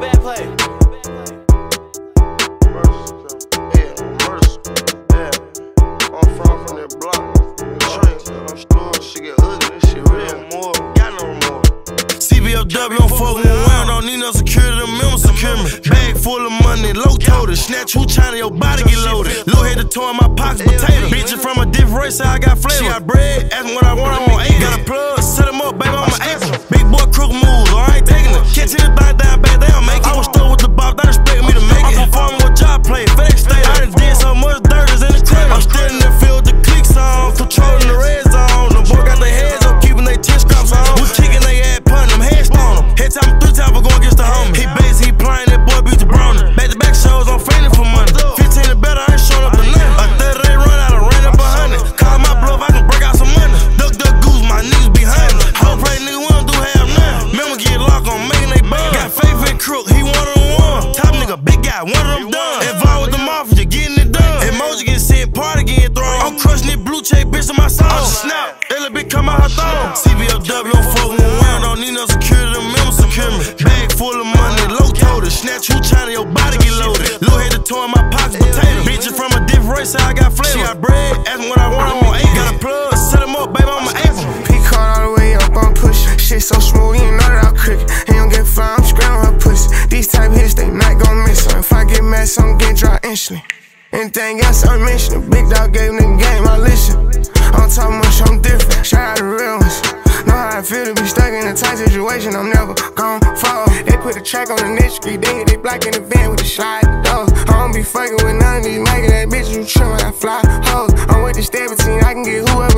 bad play. CBFW, I'm fucking around, don't need no security, the members secure me. Bag full of money, low toted. Snatch who China, your body get loaded. Low head to toe in my pockets, potato. Bitches from a different race, so I got flavor. She got bread, ask me what I want, I'm on eight. Got a plug, one of them done. Involved with the mafia, getting it done. Emoji get sent, party getting thrown. I'm crushing it, blue check, bitch, in my song. I'm snap, that little bitch come out her thumb. CBFW, I'm fucking around, don't need no security, them members secure me. Bag full of money, low toted. Snatch who China, your body get loaded. Low head to toe in my pockets, potato. Bitches from a different race, so I got flavor. She got bread, ask me what I want, I'm on eight. Got a plug, set them up, baby, I'm an apron. P card all the way up, I'm pushing. Shit so smooth, you know that I'm crooked. He don't get fly, I'm scrambling her pussy. These type hits, they mad, some get dry instantly. Anything else I'm mentioning, big dog gave the game, I listen. I'm talking much, I'm different. Shout out the real ones. Know how I feel to be stuck in a tight situation, I'm never gon' fall. They put a track on the next street, they hit they block in the van with a slide doors. I don't be fucking with none of these making that bitches you trim I fly hoes. I'm with the between, I can get whoever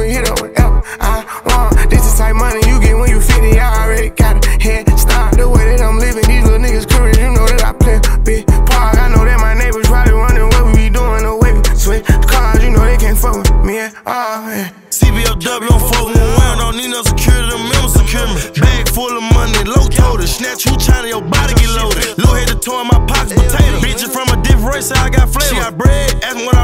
CBFW, I'm fucking around, don't need no security, them members secure me. Bag full of money, low toted. Snatch who China, your body get loaded. Low head to toe in my pockets, potato. Bitches from a different race, I got flavor. She got bread, ask me what I